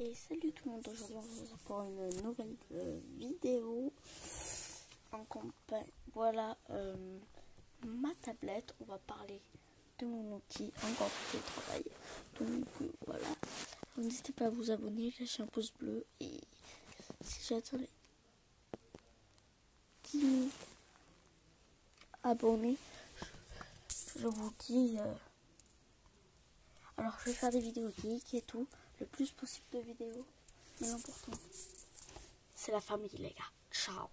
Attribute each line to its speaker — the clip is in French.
Speaker 1: Et salut tout le monde, aujourd'hui on se retrouve pour une nouvelle euh, vidéo en compagnie. Voilà euh, ma tablette, on va parler de mon outil encore de travail. Donc euh, voilà, n'hésitez pas à vous abonner, lâcher un pouce bleu et si j'attendais 10 000 abonnés, je vous dis... alors je vais faire des vidéos geek et tout le plus possible de vidéos. Mais l'important, c'est la famille, les gars. Ciao